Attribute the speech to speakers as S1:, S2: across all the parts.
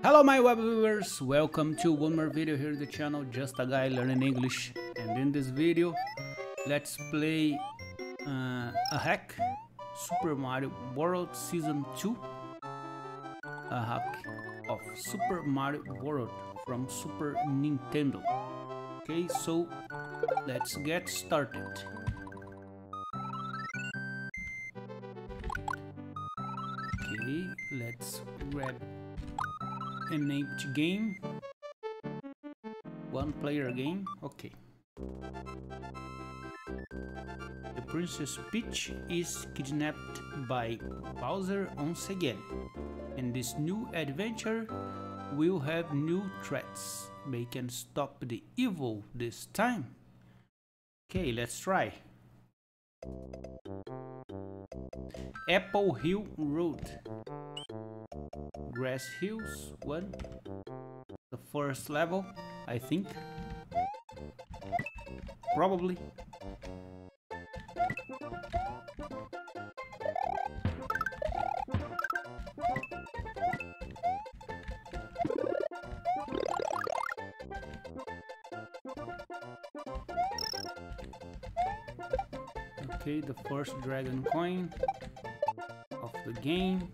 S1: Hello my web viewers, welcome to one more video here in the channel, just a guy learning English. And in this video let's play uh, a hack Super Mario World Season 2 a hack of Super Mario World from Super Nintendo. Okay so let's get started. Okay let's grab empty game? One player game? Okay. The princess peach is kidnapped by bowser once again. And this new adventure we'll have new threats. They can stop the evil this time. Okay let's try. Apple hill road grass hills one. The first level I think. Probably. Okay the first dragon coin of the game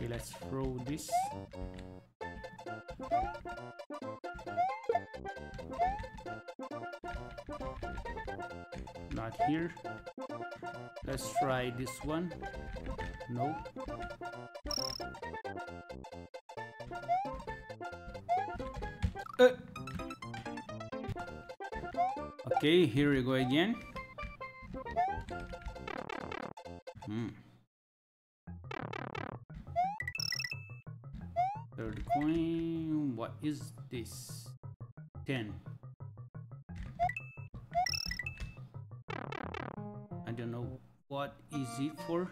S1: Okay, let's throw this. Not here. Let's try this one. No. Uh. Okay, here we go again. Third coin. What is this? 10. I don't know what is it for.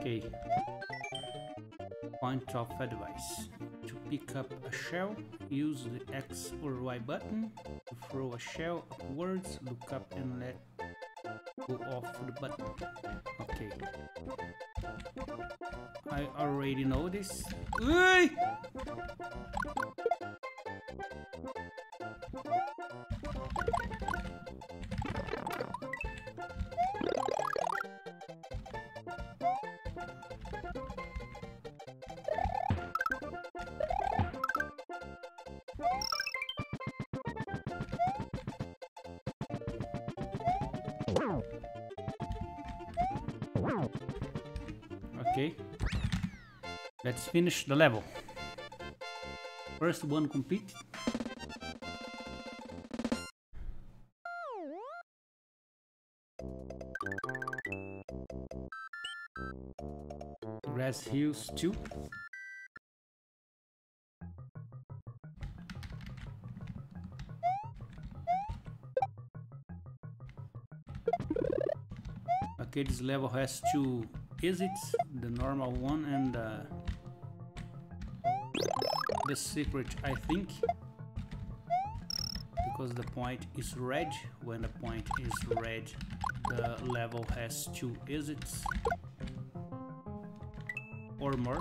S1: Okay. Point of advice. To pick up a shell, use the X or Y button. To throw a shell upwards, look up and let go off the button. Okay. I already know this. Okay. Let's finish the level. First one complete. Grass Hills 2. Okay, this level has two exits, the normal one and uh, the secret, I think. Because the point is red, when the point is red, the level has two exits or more.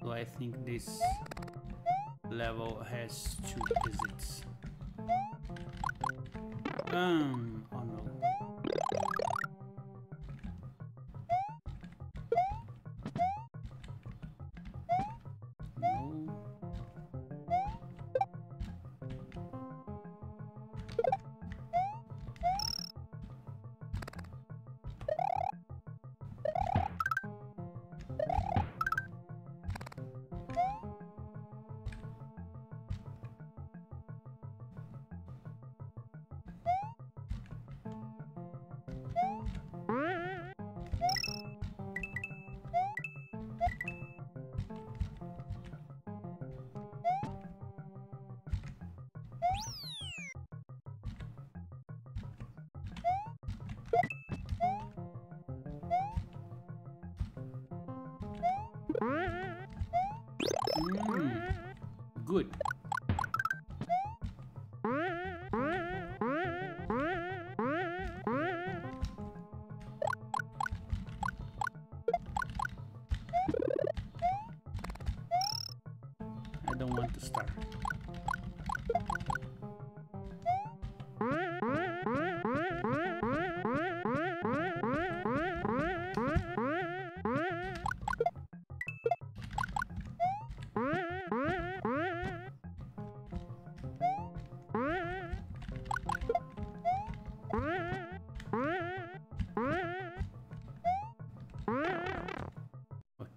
S1: So I think this level has two exits. Um, Good.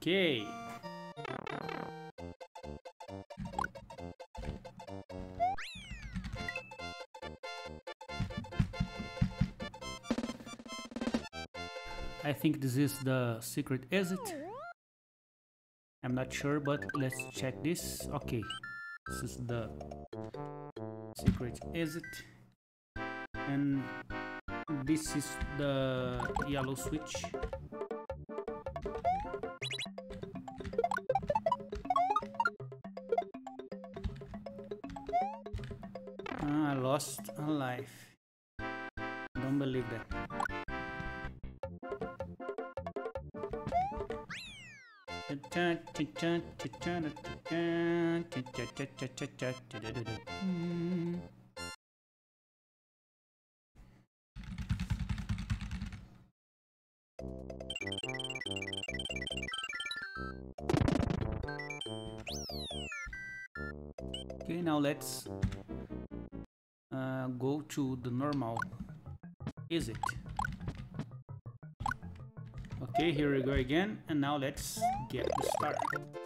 S1: Okay. I think this is the secret exit. I'm not sure, but let's check this. Okay, this is the secret exit. And this is the yellow switch. Lost a life. Don't believe that. Okay, now let's go to the normal. Is it? Okay, here we go again, and now let's get the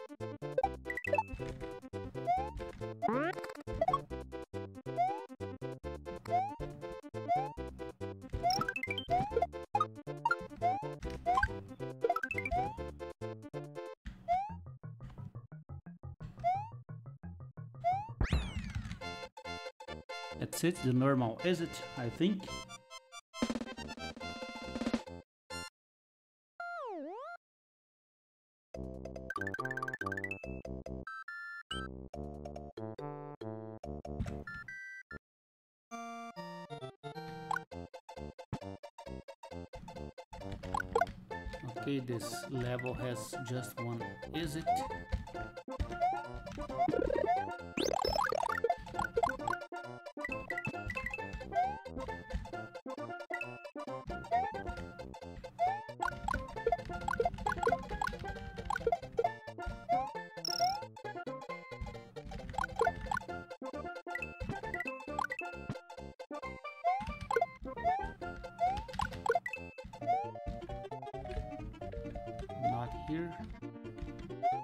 S1: That's it, the normal is it, I think. Okay, this level has just one is it. Here.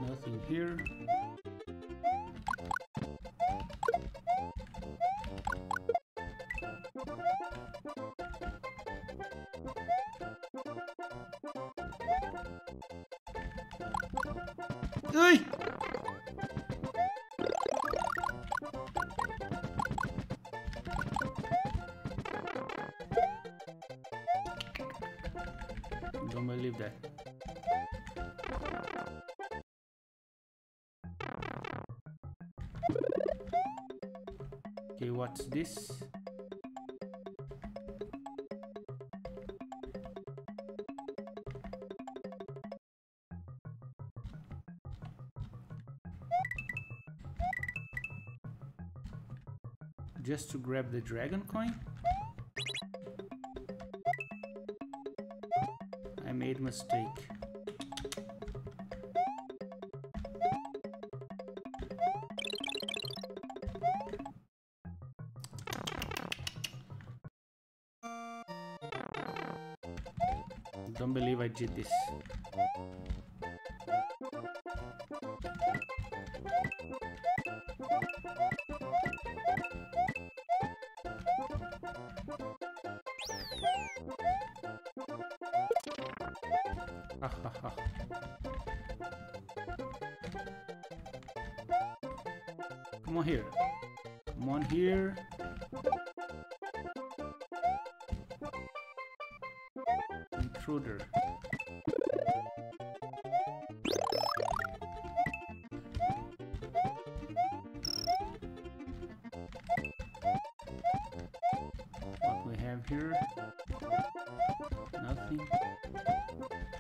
S1: Nothing here. Ay! What's this? Just to grab the dragon coin? I made mistake. This. Come on here. Come on here. Intruder.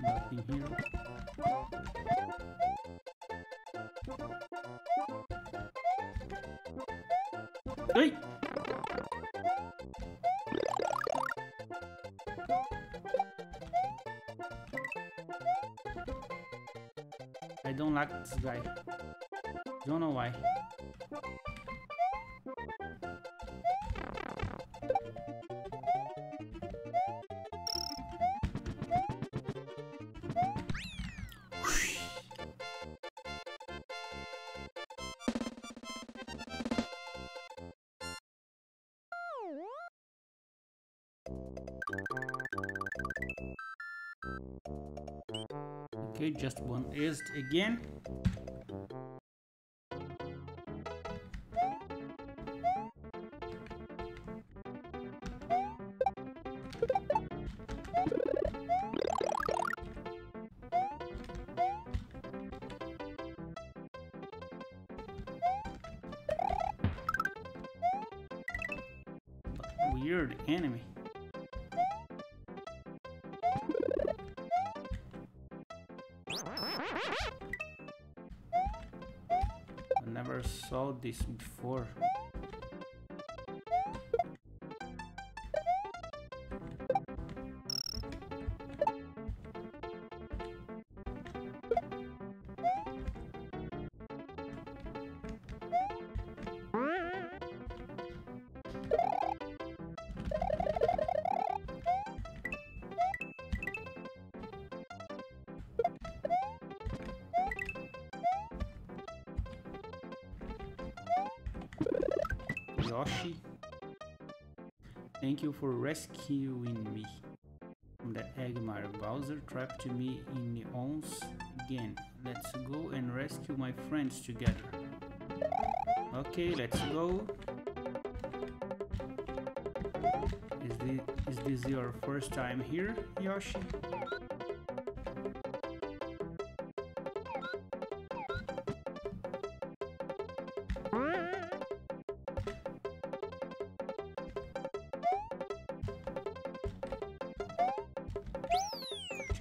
S1: Nothing. Here. Hey! I don't like this guy. Don't know why. Okay, just one is again. Weird enemy. This before. Yoshi. Thank you for rescuing me from the Eggmar. Bowser trapped me in the Ons again. Let's go and rescue my friends together. Okay, let's go. Is this, is this your first time here, Yoshi?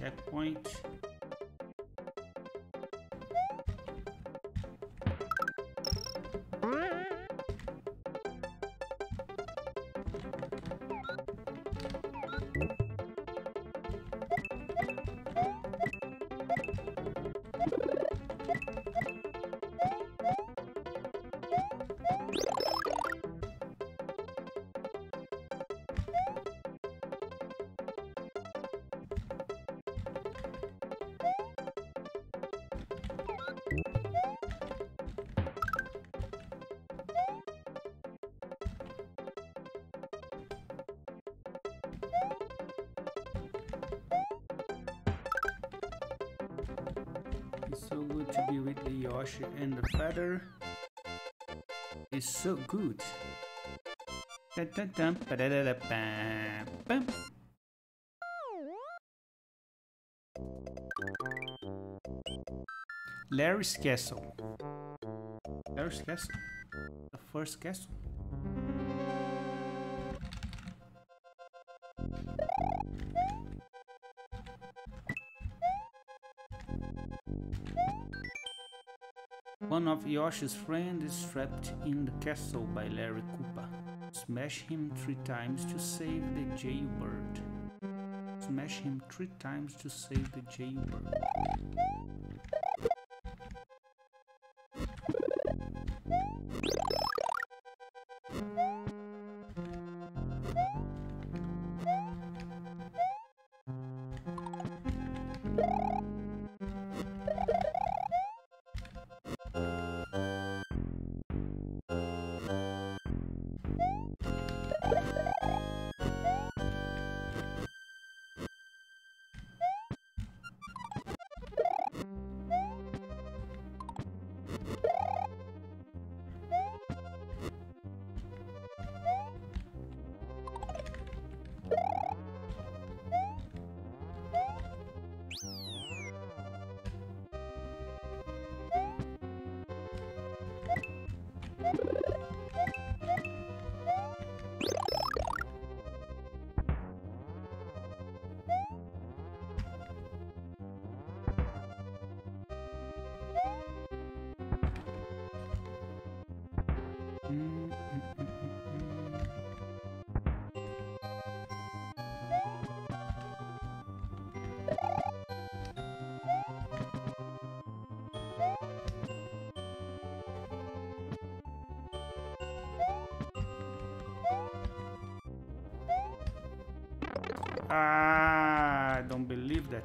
S1: Checkpoint. It's so good to be with the Yoshi and the feather. It's so good. Dun, dun, dun, ba-da-da-da-bam, bam. Larry's Castle. Larry's Castle? The first castle? Of Yoshi's friends is trapped in the castle by Larry Koopa. Smash him three times to save the jailbird. Smash him three times to save the jailbird. I don't believe that.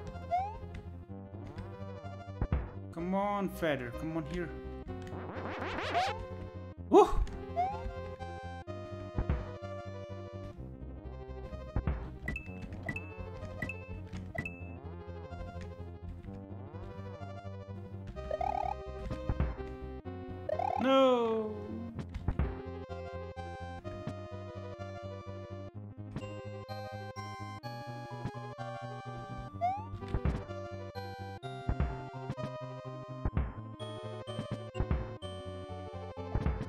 S1: Come on, feather. Come on here.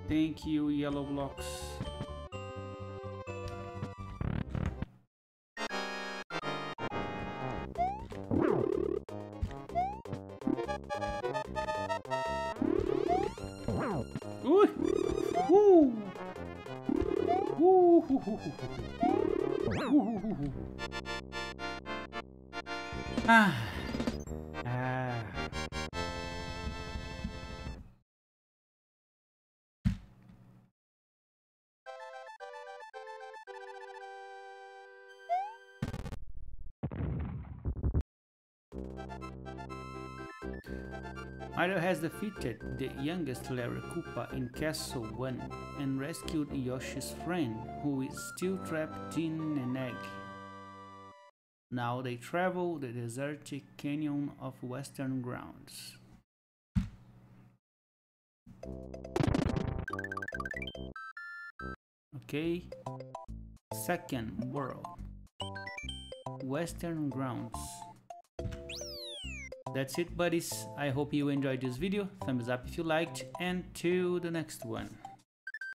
S1: Thank you, yellow blocks. Uh! Uh! Ah! Ah! Mario has defeated the youngest Larry in Castle 1 and rescued Yoshi's friend, who is still trapped in an egg. Now they travel the desertic canyon of Western Grounds. Okay, second world, Western Grounds. That's it buddies, I hope you enjoyed this video, thumbs up if you liked, and to the next one.